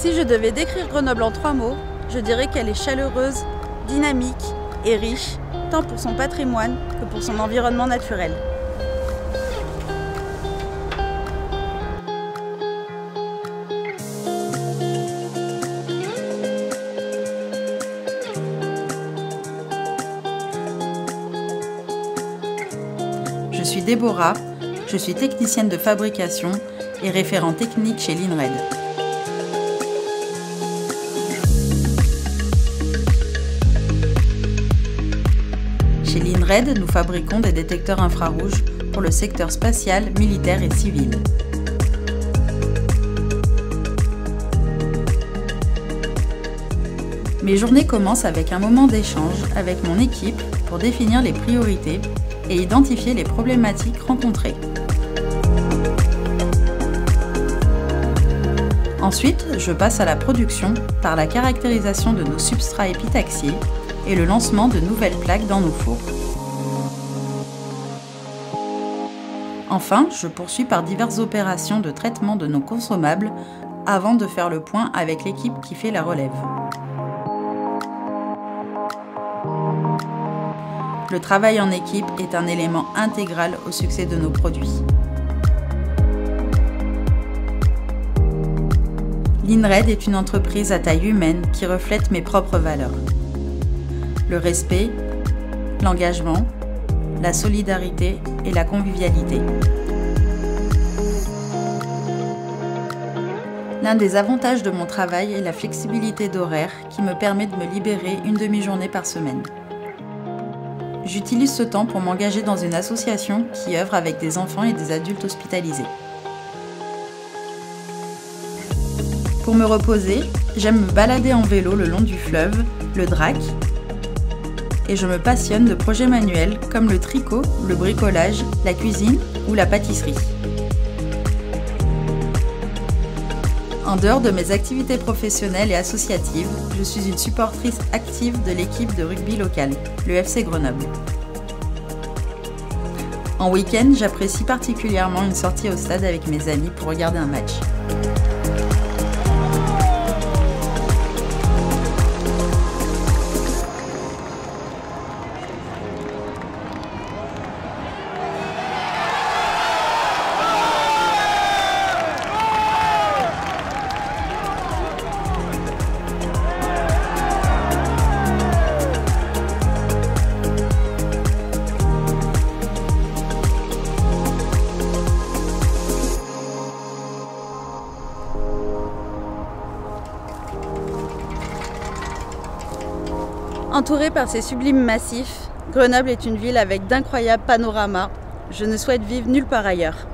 Si je devais décrire Grenoble en trois mots, je dirais qu'elle est chaleureuse, dynamique et riche, tant pour son patrimoine que pour son environnement naturel. Je suis Déborah, je suis technicienne de fabrication et référent technique chez l'INRED. L'INRED, nous fabriquons des détecteurs infrarouges pour le secteur spatial, militaire et civil. Mes journées commencent avec un moment d'échange avec mon équipe pour définir les priorités et identifier les problématiques rencontrées. Ensuite, je passe à la production par la caractérisation de nos substrats épitaxiés et le lancement de nouvelles plaques dans nos fours. Enfin, je poursuis par diverses opérations de traitement de nos consommables avant de faire le point avec l'équipe qui fait la relève. Le travail en équipe est un élément intégral au succès de nos produits. L'INRED est une entreprise à taille humaine qui reflète mes propres valeurs. Le respect, l'engagement, la solidarité et la convivialité. L'un des avantages de mon travail est la flexibilité d'horaire qui me permet de me libérer une demi-journée par semaine. J'utilise ce temps pour m'engager dans une association qui œuvre avec des enfants et des adultes hospitalisés. Pour me reposer, j'aime me balader en vélo le long du fleuve, le Drac, et je me passionne de projets manuels comme le tricot, le bricolage, la cuisine ou la pâtisserie. En dehors de mes activités professionnelles et associatives, je suis une supportrice active de l'équipe de rugby locale, le FC Grenoble. En week-end, j'apprécie particulièrement une sortie au stade avec mes amis pour regarder un match. Entourée par ses sublimes massifs, Grenoble est une ville avec d'incroyables panoramas. Je ne souhaite vivre nulle part ailleurs.